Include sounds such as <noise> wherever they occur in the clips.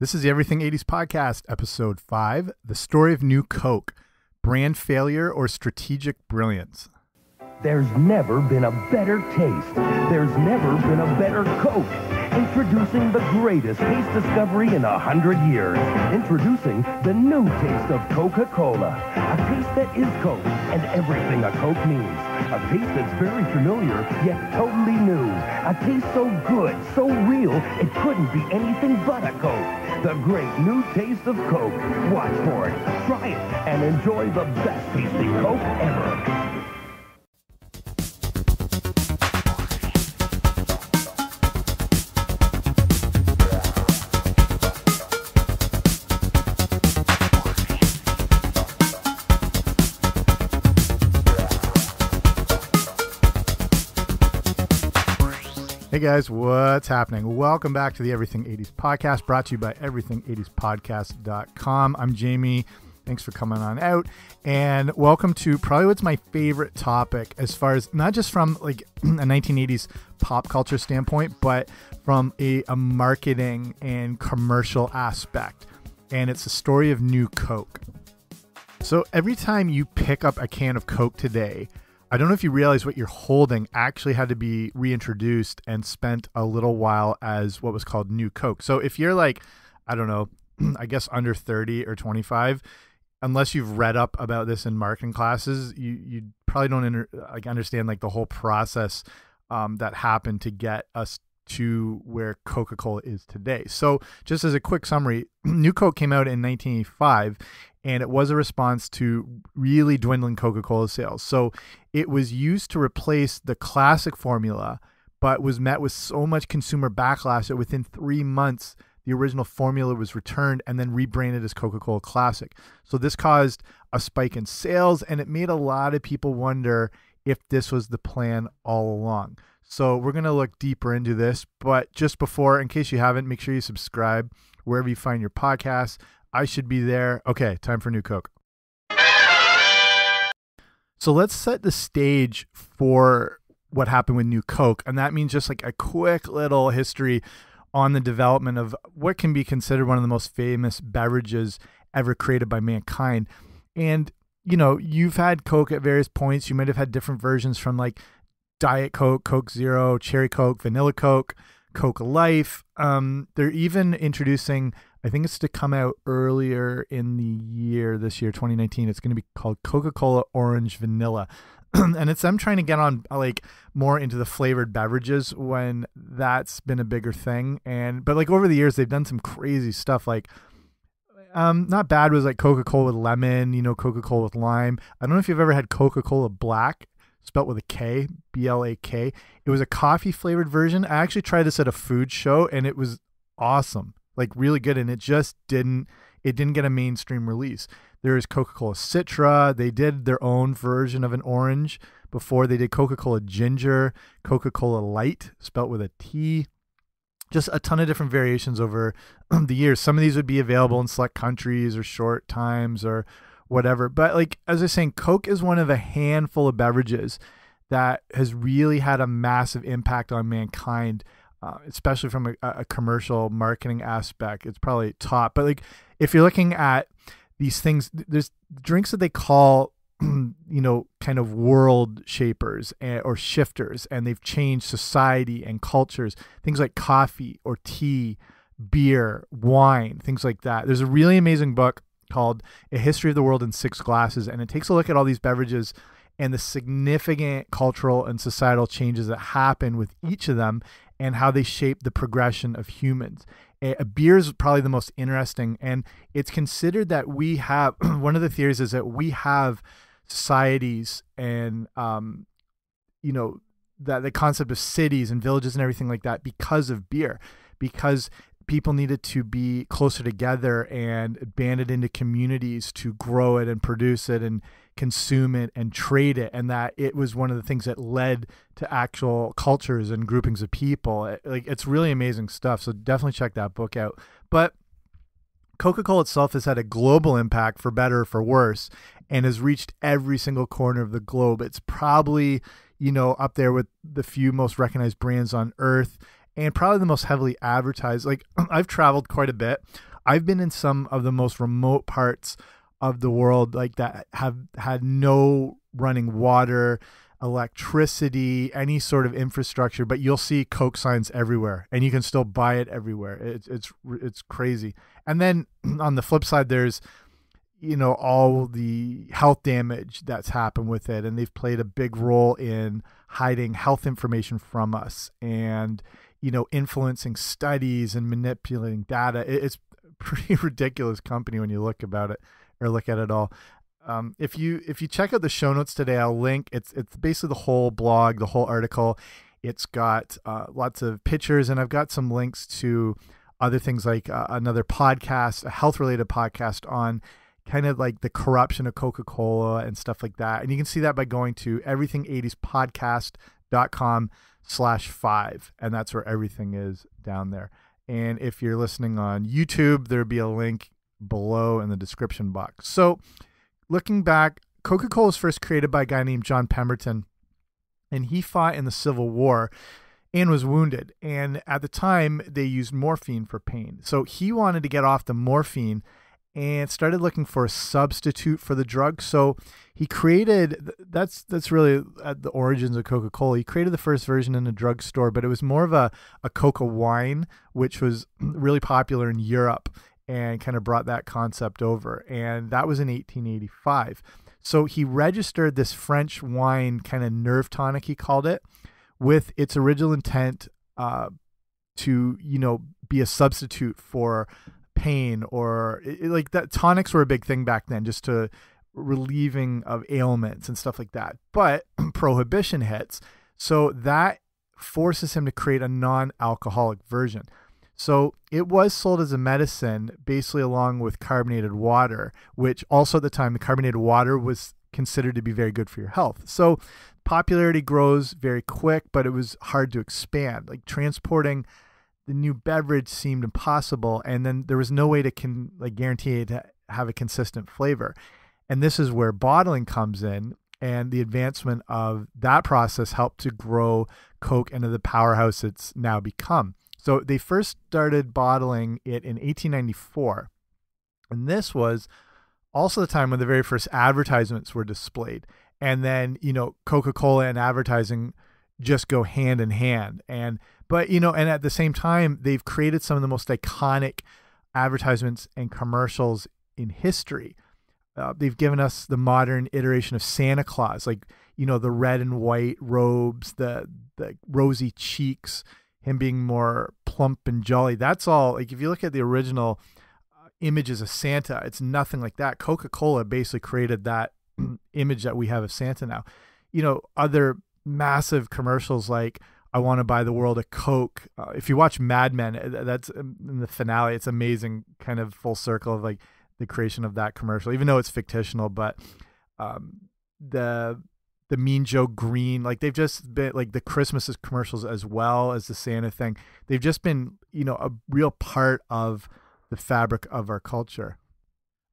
This is the Everything 80s Podcast, Episode 5 The Story of New Coke Brand Failure or Strategic Brilliance. There's never been a better taste. There's never been a better Coke. Introducing the greatest taste discovery in a hundred years. Introducing the new taste of Coca-Cola. A taste that is Coke and everything a Coke means. A taste that's very familiar, yet totally new. A taste so good, so real, it couldn't be anything but a Coke. The great new taste of Coke. Watch for it, try it, and enjoy the best tasting Coke ever. Hey guys, what's happening? Welcome back to the Everything 80s Podcast, brought to you by everything80spodcast.com. I'm Jamie. Thanks for coming on out. And welcome to probably what's my favorite topic as far as not just from like <clears throat> a 1980s pop culture standpoint, but from a, a marketing and commercial aspect. And it's the story of New Coke. So every time you pick up a can of Coke today, I don't know if you realize what you're holding actually had to be reintroduced and spent a little while as what was called New Coke. So if you're like, I don't know, <clears throat> I guess under 30 or 25, unless you've read up about this in marketing classes, you you probably don't like understand like the whole process um, that happened to get us to where Coca-Cola is today. So just as a quick summary, <clears throat> New Coke came out in 1985 and it was a response to really dwindling Coca-Cola sales. So it was used to replace the classic formula, but was met with so much consumer backlash that within three months, the original formula was returned and then rebranded as Coca Cola Classic. So this caused a spike in sales and it made a lot of people wonder if this was the plan all along. So we're going to look deeper into this. But just before, in case you haven't, make sure you subscribe wherever you find your podcasts. I should be there. Okay, time for New Coke. So let's set the stage for what happened with New Coke. And that means just like a quick little history on the development of what can be considered one of the most famous beverages ever created by mankind. And, you know, you've had Coke at various points. You might have had different versions from like Diet Coke, Coke Zero, Cherry Coke, Vanilla Coke, Coke Life. Um, they're even introducing I think it's to come out earlier in the year, this year, 2019. It's going to be called Coca Cola Orange Vanilla. <clears throat> and it's them trying to get on like more into the flavored beverages when that's been a bigger thing. And, but like over the years, they've done some crazy stuff like, um, not bad was like Coca Cola with lemon, you know, Coca Cola with lime. I don't know if you've ever had Coca Cola Black, spelled with a K, B L A K. It was a coffee flavored version. I actually tried this at a food show and it was awesome like really good, and it just didn't it didn't get a mainstream release. There's Coca-Cola Citra. They did their own version of an orange before they did Coca-Cola Ginger, Coca-Cola Light, spelt with a T. Just a ton of different variations over <clears throat> the years. Some of these would be available in select countries or short times or whatever. But like as I was saying, Coke is one of a handful of beverages that has really had a massive impact on mankind uh, especially from a, a, commercial marketing aspect, it's probably top. But like, if you're looking at these things, there's drinks that they call, <clears throat> you know, kind of world shapers and, or shifters, and they've changed society and cultures. Things like coffee or tea, beer, wine, things like that. There's a really amazing book called A History of the World in Six Glasses, and it takes a look at all these beverages and the significant cultural and societal changes that happen with each of them and how they shape the progression of humans. A beer is probably the most interesting, and it's considered that we have <clears throat> one of the theories is that we have societies and um, you know that the concept of cities and villages and everything like that because of beer, because people needed to be closer together and banded into communities to grow it and produce it and consume it and trade it and that it was one of the things that led to actual cultures and groupings of people it, like it's really amazing stuff so definitely check that book out but coca-cola itself has had a global impact for better or for worse and has reached every single corner of the globe it's probably you know up there with the few most recognized brands on earth and probably the most heavily advertised. Like <clears throat> I've traveled quite a bit. I've been in some of the most remote parts of the world like that have had no running water, electricity, any sort of infrastructure, but you'll see Coke signs everywhere, and you can still buy it everywhere. It's it's it's crazy. And then <clears throat> on the flip side, there's you know all the health damage that's happened with it, and they've played a big role in hiding health information from us, and you know influencing studies and manipulating data. It's <laughs> pretty ridiculous company when you look about it or look at it all. Um, if you if you check out the show notes today, I'll link. It's it's basically the whole blog, the whole article. It's got uh, lots of pictures, and I've got some links to other things like uh, another podcast, a health related podcast on kind of like the corruption of Coca Cola and stuff like that. And you can see that by going to everything80spodcast.com slash five, and that's where everything is down there. And if you're listening on YouTube, there'll be a link below in the description box. So looking back, Coca Cola was first created by a guy named John Pemberton, and he fought in the Civil War and was wounded. And at the time, they used morphine for pain. So he wanted to get off the morphine and started looking for a substitute for the drug. So he created that's that's really at the origins of Coca-Cola. He created the first version in a drugstore, but it was more of a a Coca wine, which was <clears throat> really popular in Europe and kind of brought that concept over. And that was in 1885. So he registered this French wine kind of nerve tonic, he called it, with its original intent uh, to, you know, be a substitute for pain or it, like that. Tonics were a big thing back then, just to relieving of ailments and stuff like that. But <clears throat> prohibition hits. So that forces him to create a non alcoholic version. So it was sold as a medicine, basically along with carbonated water, which also at the time, the carbonated water was considered to be very good for your health. So popularity grows very quick, but it was hard to expand. Like transporting the new beverage seemed impossible, and then there was no way to can like guarantee it to have a consistent flavor. And this is where bottling comes in, and the advancement of that process helped to grow Coke into the powerhouse it's now become. So they first started bottling it in 1894. And this was also the time when the very first advertisements were displayed. And then, you know, Coca Cola and advertising just go hand in hand. And, but, you know, and at the same time, they've created some of the most iconic advertisements and commercials in history. Uh, they've given us the modern iteration of Santa Claus, like, you know, the red and white robes, the, the rosy cheeks, him being more plump and jolly. That's all. Like if you look at the original uh, images of Santa, it's nothing like that. Coca Cola basically created that <clears throat> image that we have of Santa now. You know, other massive commercials like I want to buy the world a Coke. Uh, if you watch Mad Men, uh, that's um, in the finale. It's amazing, kind of full circle of like the creation of that commercial, even though it's fictional. But um, the the Mean Joe Greene, Like they've just been like the Christmas commercials as well as the Santa thing. They've just been, you know, a real part of the fabric of our culture.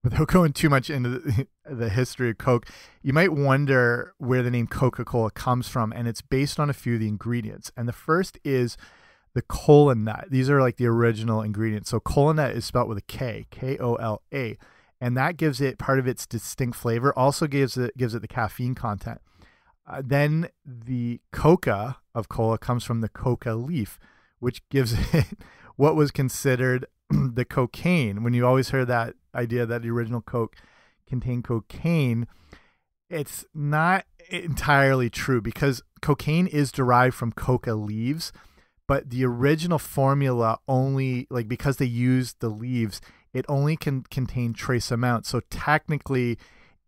Without <laughs> going too much into <laughs> the, history of Coke, you might wonder where the name Coca Cola comes from. And it's based on a few of the ingredients. And the first is the kola nut. These are like the original ingredients. So kola nut is spelled with a K, K O L A. And that gives it part of its distinct flavor, also gives it gives it the caffeine content. Uh, then the coca of cola comes from the coca leaf, which gives <laughs> it what was considered <clears throat> the cocaine. When you always heard that idea that the original Coke contained cocaine, it's not entirely true because cocaine is derived from coca leaves, but the original formula only like because they used the leaves, it only can contain trace amounts. So technically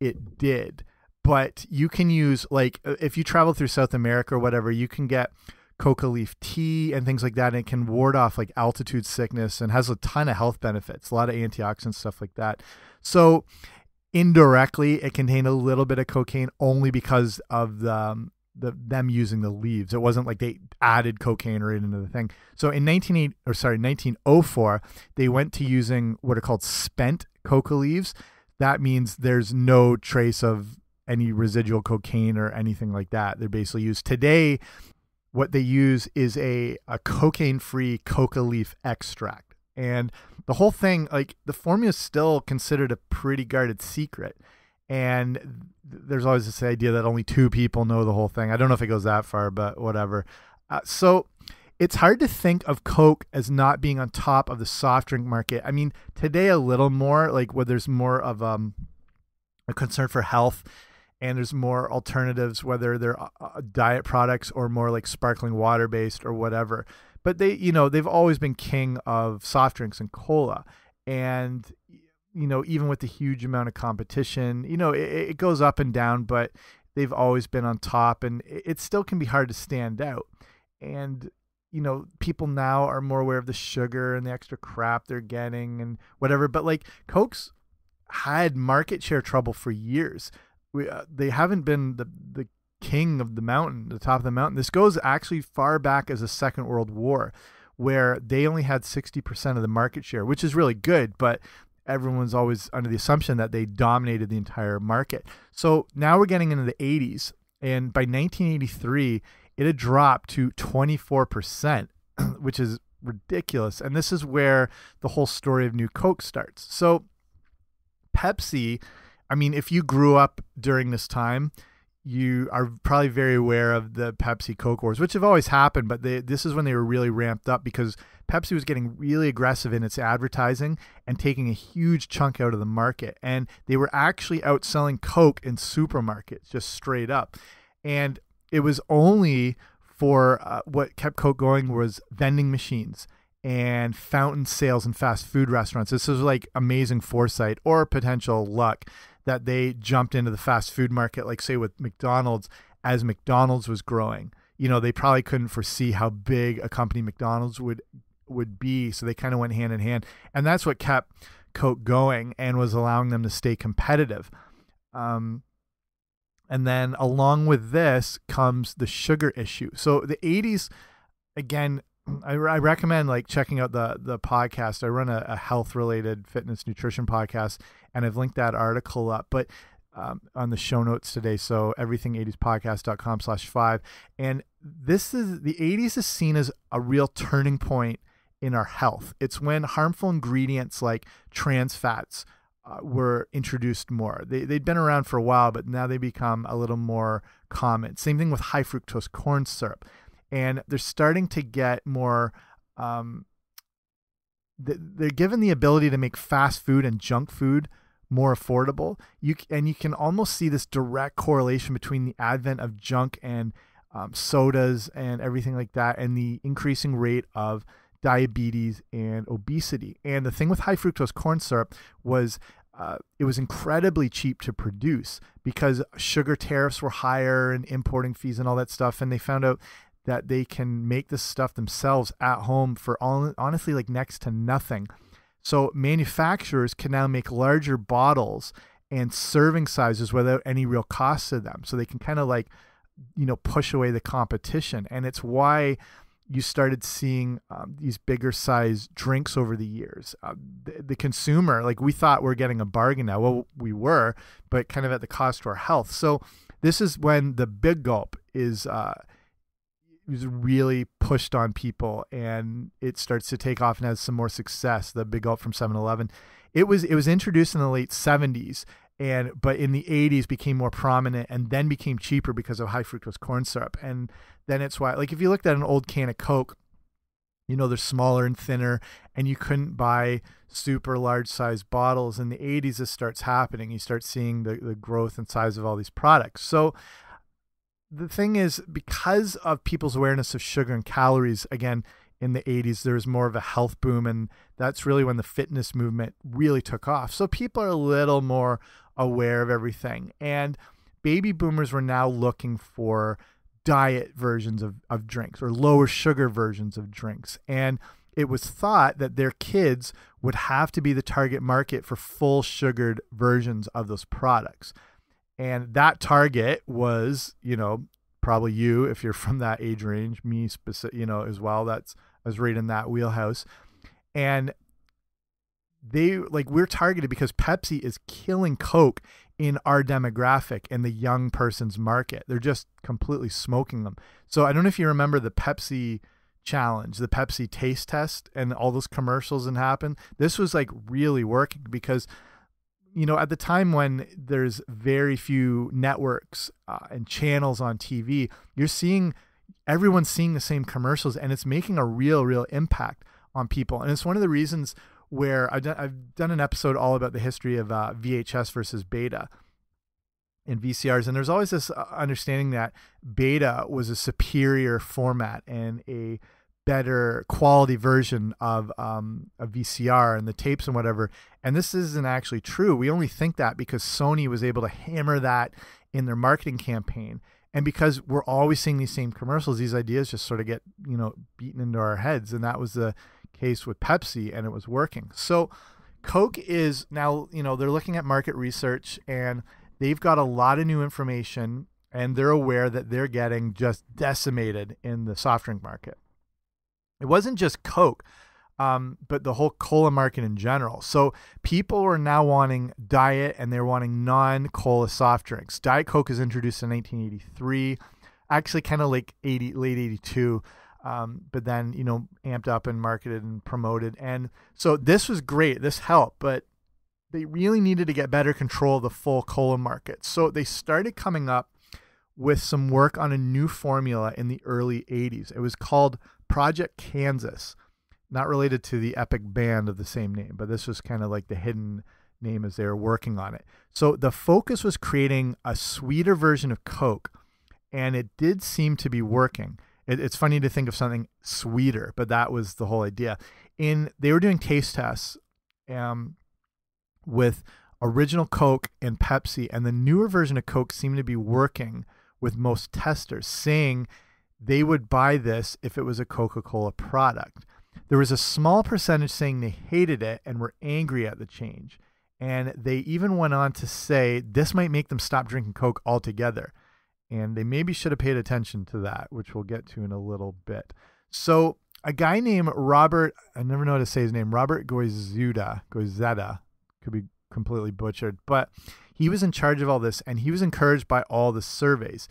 it did but you can use like uh, if you travel through South America or whatever, you can get coca leaf tea and things like that. And it can ward off like altitude sickness and has a ton of health benefits, a lot of antioxidants, stuff like that. So indirectly, it contained a little bit of cocaine only because of the, um, the them using the leaves. It wasn't like they added cocaine right into the thing. So in 19 or sorry 1904, they went to using what are called spent coca leaves. That means there's no trace of any residual cocaine or anything like that. They're basically used today. What they use is a, a cocaine free coca leaf extract. And the whole thing, like the formula is still considered a pretty guarded secret. And there's always this idea that only two people know the whole thing. I don't know if it goes that far, but whatever. Uh, so it's hard to think of Coke as not being on top of the soft drink market. I mean, today a little more, like where there's more of um, a concern for health and there's more alternatives, whether they're uh, uh, diet products or more like sparkling water based or whatever. But they, you know, they've always been king of soft drinks and cola. And, you know, even with the huge amount of competition, you know, it, it goes up and down, but they've always been on top and it still can be hard to stand out. And you know, people now are more aware of the sugar and the extra crap they're getting and whatever. But like Coke's had market share trouble for years. We, uh, they haven't been the the king of the mountain, the top of the mountain. This goes actually far back as the Second World War, where they only had 60% of the market share, which is really good, but everyone's always under the assumption that they dominated the entire market. So now we're getting into the 80s, and by 1983, it had dropped to 24%, <clears throat> which is ridiculous. And this is where the whole story of New Coke starts. So, Pepsi, I mean, if you grew up during this time, you are probably very aware of the Pepsi Coke wars, which have always happened, but they, this is when they were really ramped up because Pepsi was getting really aggressive in its advertising and taking a huge chunk out of the market. And they were actually outselling Coke in supermarkets, just straight up. And it was only for uh, what kept Coke going was vending machines and fountain sales and fast food restaurants. This was like amazing foresight or potential luck that they jumped into the fast food market, like say with McDonald's, as McDonald's was growing. You know, they probably couldn't foresee how big a company McDonald's would would be, so they kind of went hand in hand, and that's what kept Coke going and was allowing them to stay competitive. Um, and then along with this comes the sugar issue. So the 80s, again, I, I recommend like checking out the the podcast. I run a, a health related fitness nutrition podcast, and I've linked that article up. But um, on the show notes today. So everything80spodcast.com slash five. And this is the 80s is seen as a real turning point in our health. It's when harmful ingredients like trans fats, uh, were introduced more. They, they'd been around for a while, but now they become a little more common. Same thing with high fructose corn syrup. And they're starting to get more, um, they're given the ability to make fast food and junk food more affordable. You and you can almost see this direct correlation between the advent of junk and um, sodas and everything like that, and the increasing rate of diabetes and obesity. And the thing with high fructose corn syrup was uh, it was incredibly cheap to produce because sugar tariffs were higher and importing fees and all that stuff. And they found out that they can make this stuff themselves at home for all, honestly like next to nothing. So manufacturers can now make larger bottles and serving sizes without any real cost to them. So they can kind of like, you know, push away the competition. And it's why you started seeing um, these bigger size drinks over the years. Uh, the, the, consumer, like we thought we're getting a bargain now. Well, we were, but kind of at the cost to our health. So this is when the big gulp is uh, is really pushed on people, and it starts to take off and has some more success. The big gulp from 7-Eleven. It was it was introduced in the late 70s and but in the 80s became more prominent and then became cheaper because of high fructose corn syrup and then it's why like if you looked at an old can of coke you know they're smaller and thinner and you couldn't buy super large size bottles in the 80s this starts happening you start seeing the, the growth and size of all these products so the thing is because of people's awareness of sugar and calories again in the 80s there was more of a health boom and that's really when the fitness movement really took off. So people are a little more aware of everything. And baby boomers were now looking for diet versions of, of drinks or lower sugar versions of drinks. And it was thought that their kids would have to be the target market for full sugared versions of those products and that target was you know probably you if you're <laughs> from that age range me specific you know as well that's I was right in that wheelhouse. And they like we're targeted because Pepsi is killing Coke in our demographic and the young person's market. They're just completely smoking them. So I don't know if you remember the Pepsi challenge, the Pepsi taste test, and all those commercials and happen. This was like really working because, you know, at the time when there's very few networks uh, and channels on TV, you're seeing everyone's seeing the same commercials and it's making a real, real impact on people. And it's one of the reasons where I've done, I've done an episode all about the history of uh, VHS versus beta in VCRs. And there's always this uh, understanding that beta was a superior format and a better quality version of um, a VCR and the tapes and whatever. And this isn't actually true. We only think that because Sony was able to hammer that in their marketing campaign. And because we're always seeing these same commercials, these ideas just sort of get, you know, beaten into our heads. And that was the case with Pepsi, and it was working. So Coke is now, you know, they're looking at market research and they've got a lot of new information and they're aware that they're getting just decimated in the soft drink market. It wasn't just Coke, um, but the whole cola market in general. So people are now wanting diet and they're wanting non cola soft drinks. Diet Coke was introduced in 1983, actually, kind of like 80, late 82. Um, but then, you know, amped up and marketed and promoted. And so this was great. This helped, but they really needed to get better control of the full cola market. So they started coming up with some work on a new formula in the early 80s. It was called Project Kansas, not related to the epic band of the same name, but this was kind of like the hidden name as they were working on it. So the focus was creating a sweeter version of Coke, and it did seem to be working. It, it's funny to think of something sweeter, but that was the whole idea. In they were doing taste tests, um, with original Coke and Pepsi, and the newer version of Coke seemed to be working with most testers, saying they would buy this if it was a Coca Cola product. There was a small percentage saying they hated it and were angry at the change. And they even went on to say this might make them stop drinking Coke altogether. And they maybe should have paid attention to that, which we'll get to in a little bit. So, a guy named Robert, I never know how to say his name, Robert Goizuda, Goizeta, could be completely butchered, but he was in charge of all this and he was encouraged by all the surveys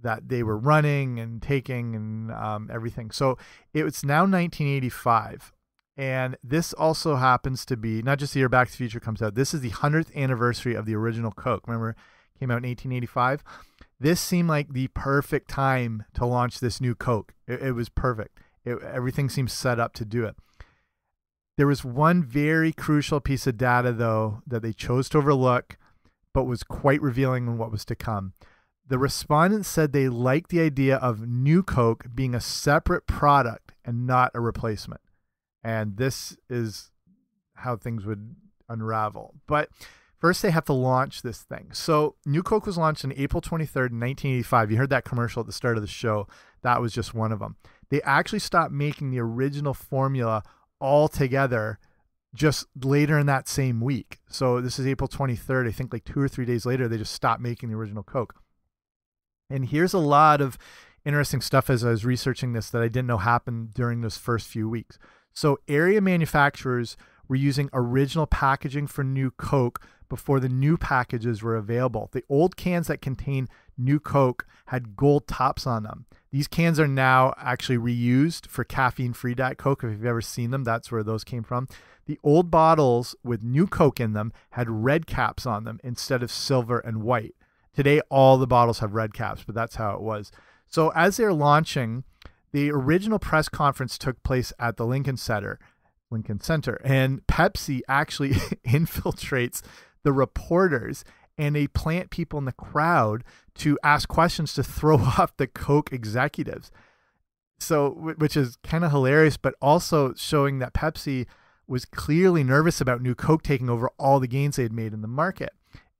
that they were running and taking and um, everything. So it's now 1985. And this also happens to be not just the year Back to the Future comes out. This is the 100th anniversary of the original Coke. Remember, came out in 1885. This seemed like the perfect time to launch this new Coke. It, it was perfect. It, everything seemed set up to do it. There was one very crucial piece of data, though, that they chose to overlook, but was quite revealing in what was to come. The respondents said they liked the idea of New Coke being a separate product and not a replacement. And this is how things would unravel. But first, they have to launch this thing. So, New Coke was launched on April 23rd, 1985. You heard that commercial at the start of the show. That was just one of them. They actually stopped making the original formula altogether just later in that same week. So this is April 23rd. I think like two or three days later, they just stopped making the original Coke. And here's a lot of interesting stuff as I was researching this that I didn't know happened during those first few weeks. So area manufacturers were using original packaging for new Coke before the new packages were available. The old cans that contained new Coke had gold tops on them. These cans are now actually reused for caffeine free Diet Coke. If you've ever seen them, that's where those came from. The old bottles with new Coke in them had red caps on them instead of silver and white. Today, all the bottles have red caps, but that's how it was. So, as they're launching, the original press conference took place at the Lincoln Center, Lincoln Center, and Pepsi actually <laughs> infiltrates the reporters and they plant people in the crowd to ask questions to throw <laughs> off the Coke executives. So, which is kind of hilarious, but also showing that Pepsi was clearly nervous about New Coke taking over all the gains they had made in the market.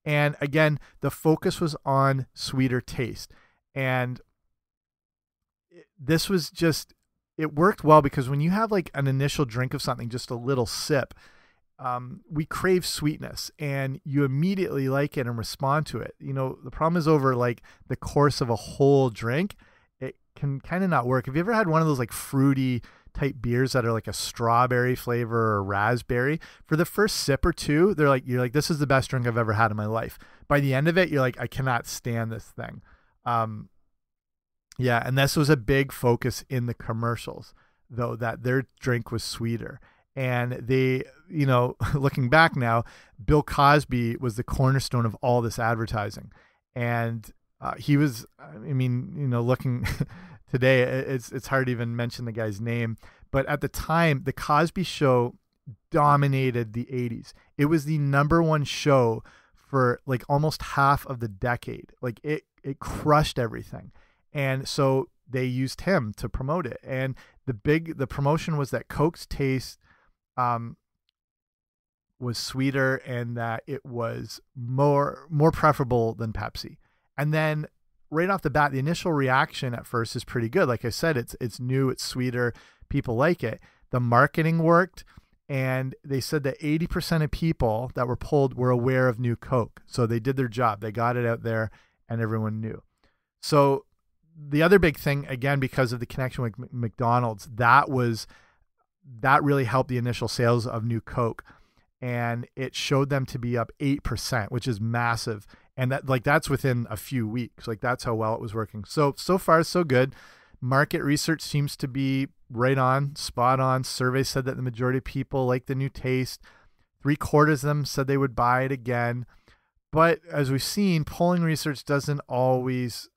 And again, the focus was on sweeter taste. And this was just, it worked well because when you have like an initial drink of something, just a little sip, um, we crave sweetness and you immediately like it and respond to it. You know, the problem is over like the course of a whole drink, it can kind of not work. Have you ever had one of those like fruity type beers that are like a strawberry flavor or raspberry? For the first sip or two, they're like, you're like, this is the best drink I've ever had in my life. By the end of it, you're like, I cannot stand this thing. Um, yeah, and this was a big focus in the commercials. though that their drink was sweeter. And they, you know, <laughs> looking back now, Bill Cosby was the cornerstone of all this advertising. And uh, he was, I mean, you know, looking <laughs> today, it's it's hard to even mention the guy's name. But at the time, the Cosby Show dominated the 80s. It was the number one show for like almost half of the decade. Like it it crushed everything. And so they used him to promote it. And the big the promotion was that Coke's taste um was sweeter and that it was more more preferable than Pepsi. And then right off the bat, the initial reaction at first is pretty good. Like I said, it's it's new, it's sweeter, people like it. The marketing worked, and they said that 80% of people that were polled were aware of New Coke. So they did their job. They got it out there, and everyone knew. So the other big thing, again, because of the connection with McDonald's, that was that really helped the initial sales of New Coke and it showed them to be up 8%, which is massive. And that like that's within a few weeks. Like that's how well it was working. So so far so good. Market research seems to be right on, spot on. survey said that the majority of people like the new taste. Three quarters of them said they would buy it again. But as we've seen, polling research doesn't always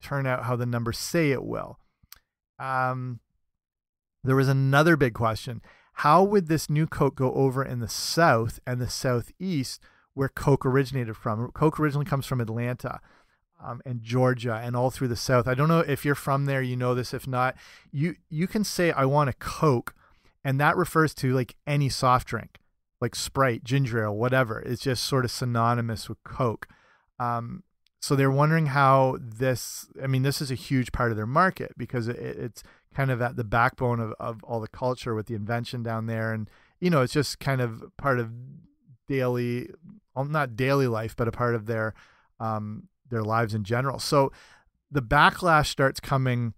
turn out how the numbers say it will. Um, there was another big question how would this new Coke go over in the South and the Southeast where Coke originated from? Coke originally comes from Atlanta. Um, and Georgia and all through the South. I don't know if you're from there, you know this. If not, you you can say I want a Coke, and that refers to like any soft drink, like Sprite, ginger ale, whatever. It's just sort of synonymous with Coke. Um, so they're wondering how this. I mean, this is a huge part of their market because it, it's kind of at the backbone of, of all the culture with the invention down there and you know it's just kind of part of daily not daily life but a part of their um, their lives in general. So the backlash starts coming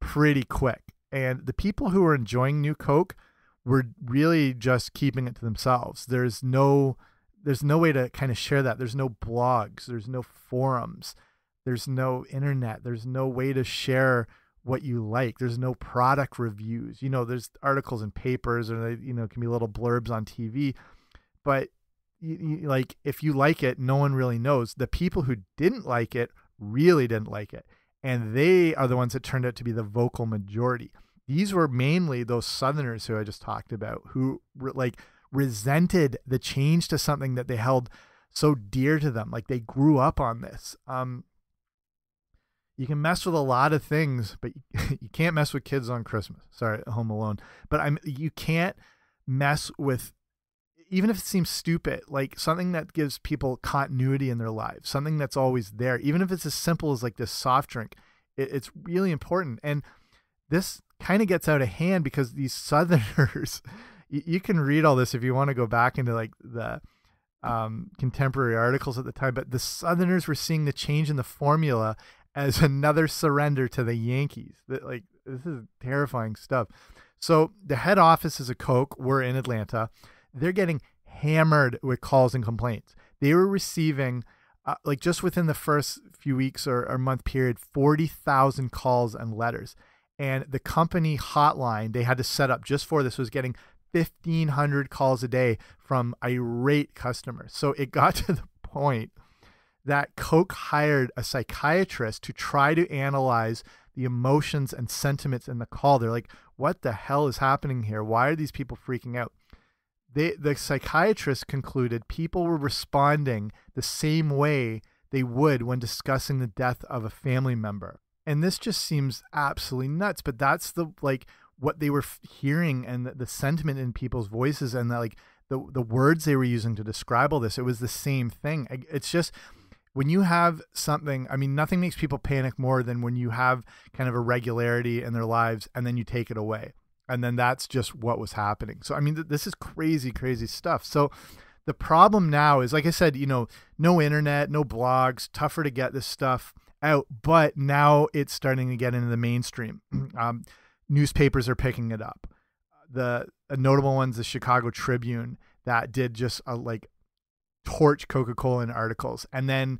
pretty quick and the people who are enjoying new coke were really just keeping it to themselves. There's no there's no way to kind of share that. There's no blogs. There's no forums. There's no internet. There's no way to share what you like. There's no product reviews. You know, there's articles and papers or you know, can be little blurbs on TV, but you, you, like if you like it, no one really knows. The people who didn't like it really didn't like it, and they are the ones that turned out to be the vocal majority. These were mainly those Southerners who I just talked about, who like resented the change to something that they held so dear to them. Like they grew up on this. Um, you can mess with a lot of things, but <laughs> you can't mess with kids on Christmas. Sorry, Home Alone. But I'm you can't mess with even if it seems stupid, like something that gives people continuity in their lives, something that's always there, even if it's as simple as like this soft drink, it, it's really important. And this kind of gets out of hand because these <laughs> Southerners, you, you, can read all this if you want to go back into like the um, contemporary articles at the time, but the Southerners were seeing the change in the formula as <laughs> another surrender to the Yankees. That like this is terrifying stuff. So the head office is a Coke. We're in Atlanta. They're getting hammered with calls and complaints. They were receiving, uh, like just within the first few weeks or, or month period, forty thousand calls and letters. And the company hotline they had to set up just for this was getting 1500 calls a day from irate customers. So it got <laughs> to the point that Coke hired a psychiatrist to try to analyze the emotions and sentiments in the call. They're like, what the hell is happening here? Why are these people freaking out? They, the psychiatrist concluded people were responding the same way they would when discussing the death of a family member. And this just seems absolutely nuts, but that's the like what they were hearing and the, the sentiment in people's voices and the, like the the words they were using to describe all this. It was the same thing. It's just when you have something, I mean, nothing makes people panic more than when you have kind of a regularity in their lives and then you take it away. And then that's just what was happening. So, I mean, th this is crazy, crazy stuff. So, the problem now is, like I said, you know, no internet, no blogs, tougher to get this stuff out. But now it's starting to get into the mainstream. <clears throat> um, newspapers are picking it up. The notable ones, the Chicago Tribune, that did just a, like torch Coca Cola in articles, and then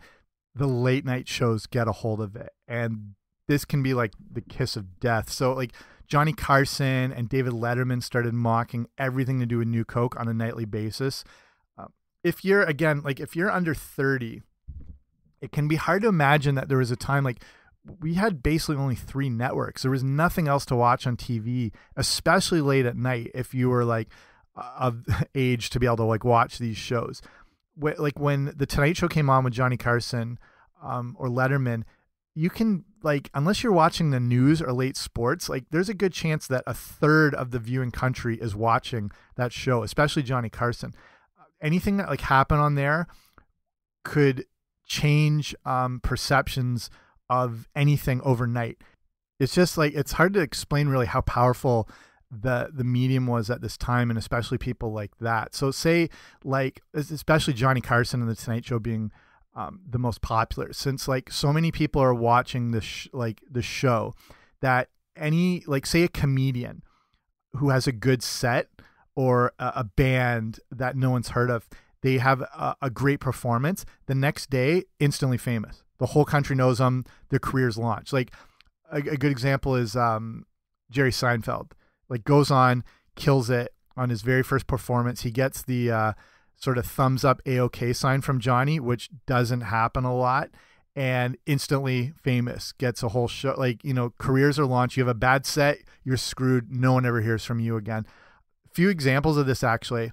the late night shows get a hold of it, and this can be like the kiss of death. So like Johnny Carson and David Letterman started mocking everything to do with New Coke on a nightly basis. Uh, if you're again like if you're under 30, it can be hard to imagine that there was a time like we had basically only three networks. There was nothing else to watch on TV, especially late at night if you were like of <laughs> age to be able to like watch these shows. Like when the Tonight Show came on with Johnny Carson um, or Letterman, you can like unless you're watching the news or late sports, like there's a good chance that a third of the viewing country is watching that show, especially Johnny Carson. Anything that like happened on there could change um, perceptions of anything overnight. It's just like it's hard to explain really how powerful the the medium was at this time and especially people like that. So say like especially Johnny Carson and the Tonight Show being um, the most popular since like so many people are watching this like the show that any like say a comedian who has a good set or a, a band that no one's heard of they have a, a, great performance the next day instantly famous the whole country knows them. Their careers launch. Like a, a good example is um, Jerry Seinfeld. Like goes on, kills it on his very first performance. He gets the uh, sort of thumbs up AOK sign from Johnny, which doesn't happen a lot. And instantly famous, gets a whole show. Like, you know, careers are launched. You have a bad set, you're screwed. No one ever hears from you again. A few examples of this actually,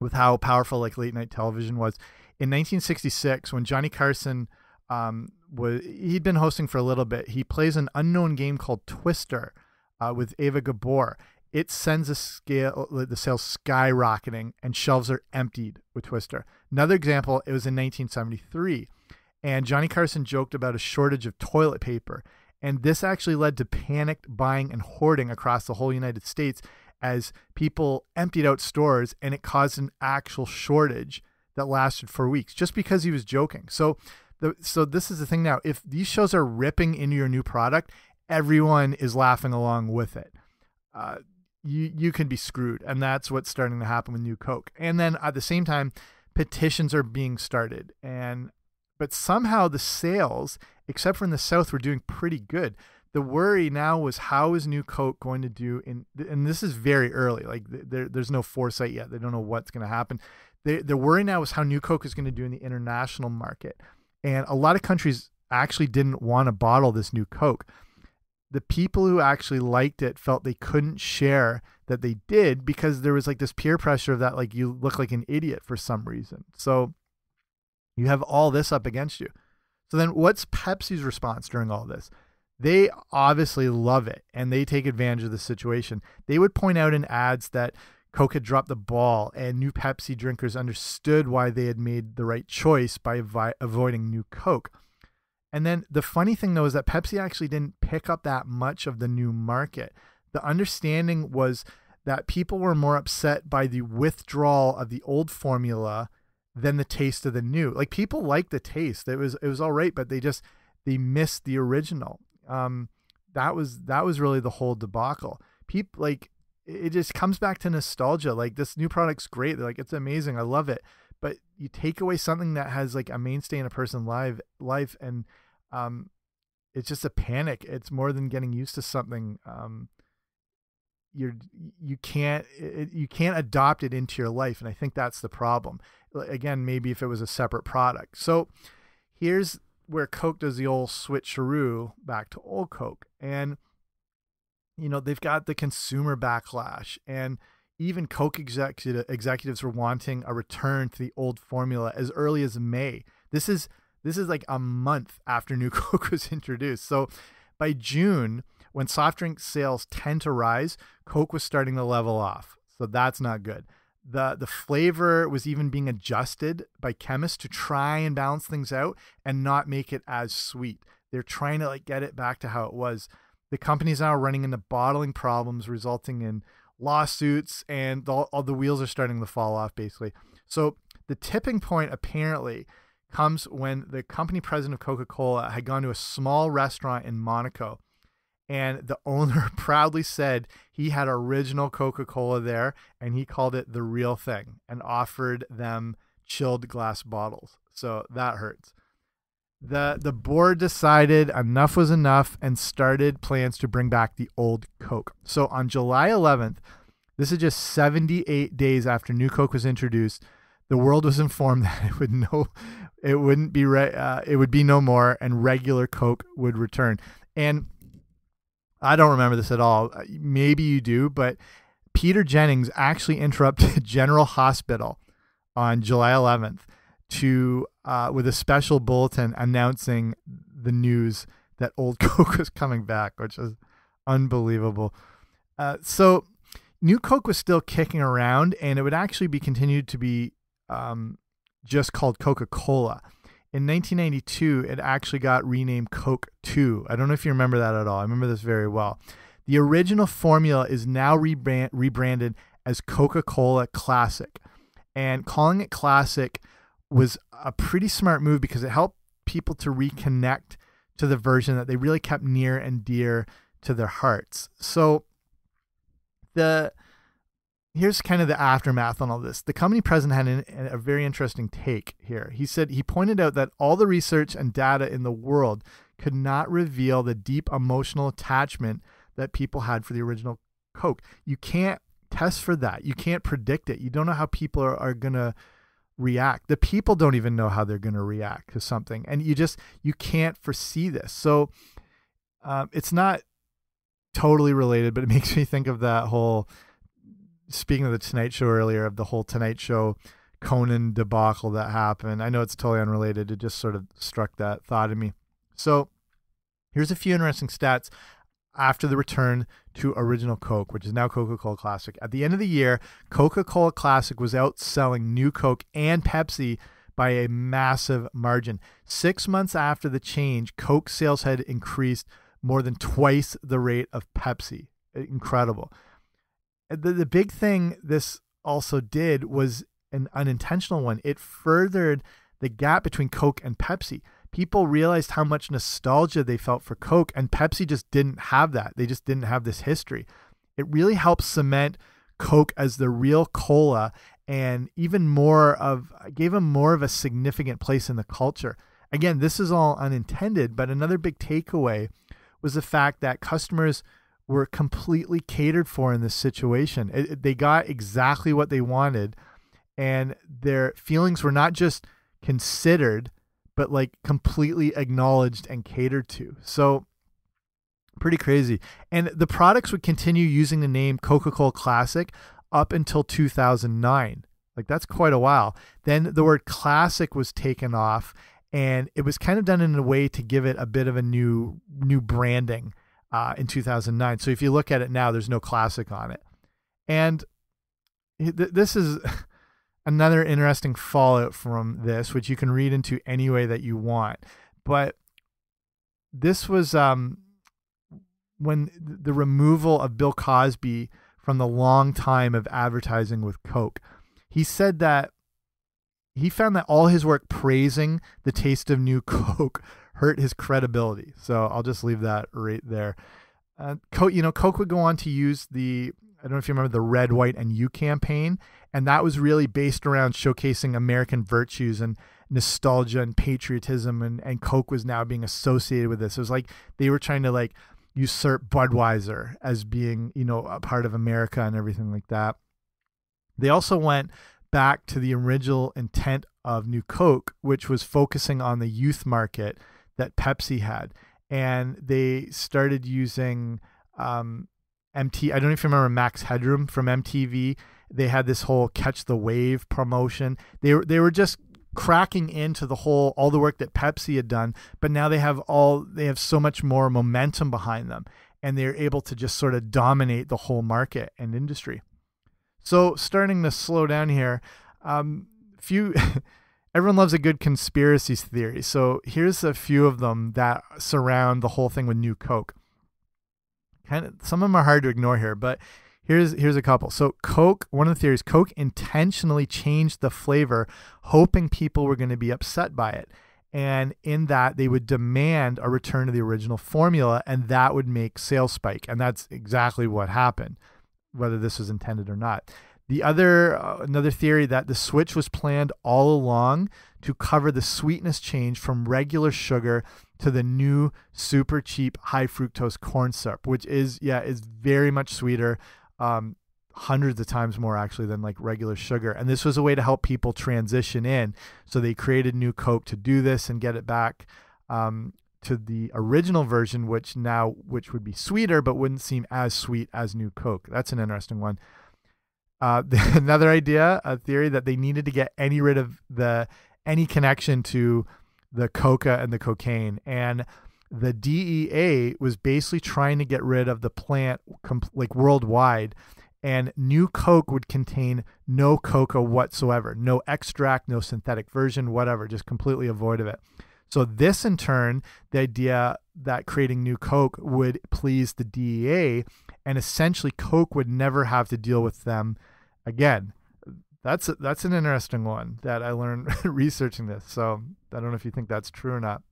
with how powerful like late night television was. In 1966, when Johnny Carson um, was he'd been hosting for a little bit. He plays an unknown game called Twister uh, with Ava Gabor. It sends a scale the sales skyrocketing and shelves are emptied with Twister. Another example, it was in 1973, and Johnny Carson joked about a shortage of toilet paper, and this actually led to panicked buying and hoarding across the whole United States as people emptied out stores, and it caused an actual shortage that lasted for weeks just because he was joking. So the, so this is the thing now. If these shows are ripping into your new product, everyone is laughing along with it. Uh, you you can be screwed, and that's what's starting to happen with New Coke. And then at the same time, petitions are being started, and but somehow the sales, except for in the South, were doing pretty good. The worry now was how is New Coke going to do in, and this is very early. Like there, there's no foresight yet. They don't know what's going to happen. They, the worry now is how New Coke is going to do in the international market and a lot of countries actually didn't want to bottle this new Coke. The people who actually liked it felt they couldn't share that they did because there was like this peer pressure of that, like you look like an idiot for some reason. So you have all this up against you. So then what's Pepsi's response during all this? They obviously love it and they take advantage of the situation. They would point out in ads that Coke had dropped the ball, and new Pepsi drinkers understood why they had made the right choice by avoiding new Coke. And then the funny thing, though, is that Pepsi actually didn't pick up that much of the new market. The understanding was that people were more upset by the withdrawal of the old formula than the taste of the new. Like people liked the taste; it was it was all right, but they just they missed the original. Um, that was that was really the whole debacle. People like it just comes back to nostalgia. Like this new product's great. They're like it's amazing. I love it. But you take away something that has like a mainstay in a person's life life and um it's just a panic. It's more than getting used to something. Um you're you can't it, you can't adopt it into your life and I think that's the problem. Again, maybe if it was a separate product. So here's where Coke does the old switcheroo back to old Coke. And you know they've got the consumer backlash and even coke executive, executives were wanting a return to the old formula as early as may. This is this is like a month after new <laughs> coke was introduced. So by june when soft drink sales tend to rise coke was starting to level off. So that's not good. The the flavor was even being adjusted by chemists to try and balance things out and not make it as sweet. They're trying to like get it back to how it was. The company's now running into bottling problems, resulting in lawsuits, and all, all the wheels are starting to fall off, basically. So the tipping point apparently comes when the company president of Coca Cola had gone to a small restaurant in Monaco. And the <laughs> owner proudly said he had original Coca Cola there and he called it the real thing and offered them chilled glass bottles. So that hurts. The the board decided enough was enough and started plans to bring back the old Coke. So on July 11th, this is just 78 days after New Coke was introduced, the world was informed <laughs> that it would no it wouldn't be uh, it would be no more and regular Coke would return. And I don't remember this at all. Uh, maybe you do, but Peter Jennings actually <laughs> interrupted General Hospital on July 11th to uh, with a special bulletin announcing the news that Old <laughs> Coke was coming back, which is unbelievable. Uh, so New Coke was still kicking around, and it would actually be continued to be um, just called Coca Cola. In 1992, it actually got renamed Coke 2. I don't know if you remember that at all. I remember this very well. The original formula is now rebrand rebranded as Coca Cola Classic. And calling it Classic was a pretty smart move because it helped people to reconnect to the version that they really kept near and dear to their hearts. So the here's kind of the aftermath on all this. The company president had an, a very interesting take here. He said he pointed out that all the research and data in the world could not reveal the deep emotional attachment that people had for the original Coke. You can't test for that. You can't predict it. You don't know how people are, are going to react. The people don't even know how they're going to react to something. And you just, you can't foresee this. So um, it's not totally related, but it <laughs> makes me think of that whole, speaking of the Tonight Show earlier, of the whole Tonight Show Conan debacle that happened. I know it's totally unrelated. It just sort of struck that thought in me. So here's a few interesting stats after the return to original Coke, which is now Coca Cola Classic. At the end of the year, Coca Cola Classic was outselling New Coke and Pepsi by a massive margin. Six months after the change, Coke sales had increased more than twice the rate of Pepsi. Incredible. The, the big thing this also did was an unintentional one. It furthered the gap between Coke and Pepsi people realized how much nostalgia they felt for Coke, and Pepsi just didn't have that. They just didn't have this history. It really helped cement Coke as the real cola and even more of gave them more of a significant place in the culture. Again, this is all unintended, but another big takeaway was the fact that customers were completely catered for in this situation. It, they got exactly what they wanted, and their feelings were not just considered, but like completely acknowledged and catered to. So pretty crazy. And the products would continue using the name Coca-Cola Classic up until 2009. Like that's quite a while. Then the word classic was taken off and it was kind of done in a way to give it a bit of a new new branding uh, in 2009. So if you look at it now, there's no classic on it. And th this is <laughs> another interesting fallout from this, which you can read into any way that you want. But this was um, when the removal of Bill Cosby from the long time of advertising with Coke. He said that he found that all his work praising the taste of new <laughs> Coke hurt his credibility. So I'll just leave that right there. Uh, Coke, you know, Coke would go on to use the I don't know if you remember the Red, White, and You campaign, and that was really based around showcasing American virtues and nostalgia and patriotism, and and Coke was now being associated with this. It was like they were trying to like usurp Budweiser as being you know a part of America and everything like that. They also went back to the original intent of New Coke, which was focusing on the youth market that Pepsi had, and they started using um, MT. I don't you remember Max Headroom from MTV. They had this whole catch the wave promotion. They were they were just cracking into the whole all the work that Pepsi had done, but now they have all they have so much more momentum behind them, and they're able to just sort of dominate the whole market and industry. So starting to slow down here, um, few. <laughs> everyone loves a good conspiracy theory. So here's a few of them that surround the whole thing with New Coke kind of some of them are hard to ignore here, but here's here's a couple. So Coke, one of the theories, Coke intentionally changed the flavor, hoping people were going to be upset by it. And in that, they would demand a return to the original formula, and that would make sales spike. And that's exactly what happened, whether this was intended or not. The other uh, another theory that the switch was planned all along to cover the sweetness change from regular sugar to the new super cheap high fructose corn syrup, which is yeah is very much sweeter, um, hundreds of times more actually than like regular sugar. And this was a way to help people transition in. So they created new Coke to do this and get it back. Um, to the original version, which now which would be sweeter but wouldn't seem as sweet as new Coke. That's an interesting one. Uh, <laughs> another idea, a theory that they needed to get any rid of the any connection to the coca and the cocaine. And the DEA was basically trying to get rid of the plant like worldwide. And new Coke would contain no coca whatsoever, no extract, no synthetic version, whatever, just completely avoid of it. So this in turn, the idea that creating new Coke would please the DEA and essentially Coke would never have to deal with them again that's a, that's an interesting one that I learned <laughs> researching this. So I don't know if you think that's true or not.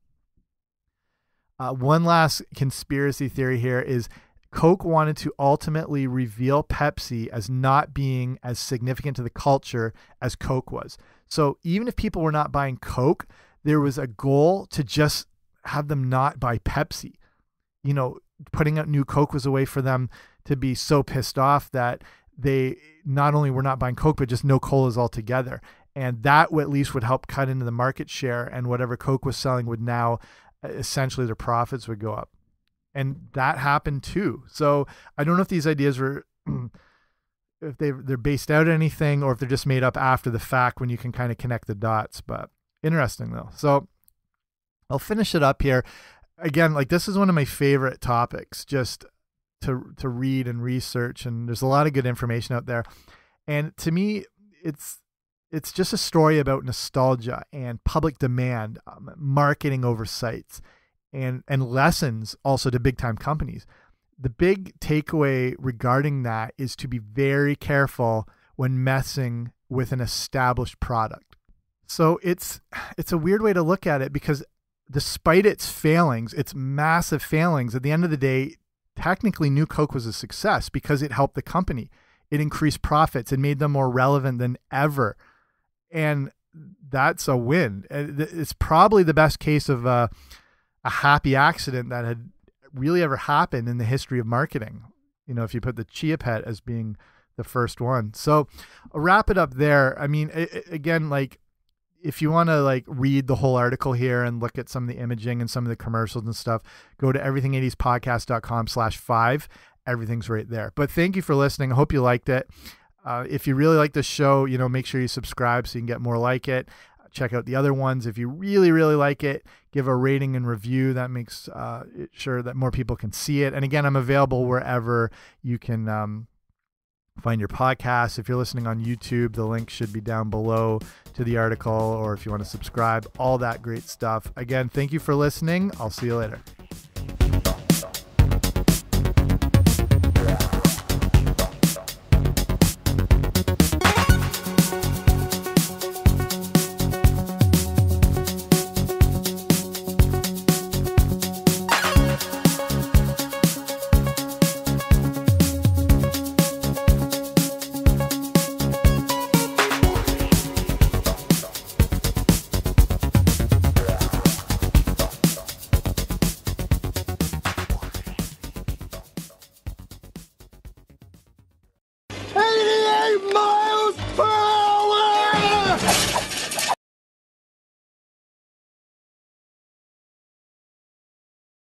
Uh, one last conspiracy theory here is Coke wanted to ultimately reveal Pepsi as not being as significant to the culture as Coke was. So even if people were not buying Coke, there was a goal to just have them not buy Pepsi. You know, putting out new Coke was a way for them to be so pissed off that they not only were not buying Coke, but just no colas altogether. And that at least would help cut into the market share, and whatever Coke was selling would now essentially their profits would go up. And that happened too. So I don't know if these ideas were. <clears throat> if they they're based out anything or if they're just made up after the fact when you can kind of connect the dots but interesting though so I'll finish it up here again like this is one of my favorite topics just to to read and research and there's a lot of good information out there and to me it's it's just a story about nostalgia and public demand um, marketing oversights and and lessons also to big time companies the big takeaway regarding that is to be very careful when messing with an established product so it's it's a weird way to look at it because despite its failings its massive failings at the end of the day technically New Coke was a success because it helped the company. It increased profits and made them more relevant than ever. And that's a win. Uh, it's probably the best case of a, a happy accident that had really ever happened in the history of marketing. You know, if you put the Chia Pet as being the first one. So I'll wrap it up there. I mean, it, again, like if you want to like read the whole article here and look at some of the imaging and some of the commercials and stuff, go to everything80spodcast.com slash five. Everything's right there. But thank you for listening. I hope you liked it. Uh, if you really like the show, you know, make sure you subscribe so you can get more like it. Check out the other ones. If you really, really like it, give a rating and review. That makes uh, sure that more people can see it. And again, I'm available wherever you can um, find your podcast. If you're listening on YouTube, the link should be down below to the article, or if you want to subscribe, all that great stuff. Again, thank you for listening. I'll see you later.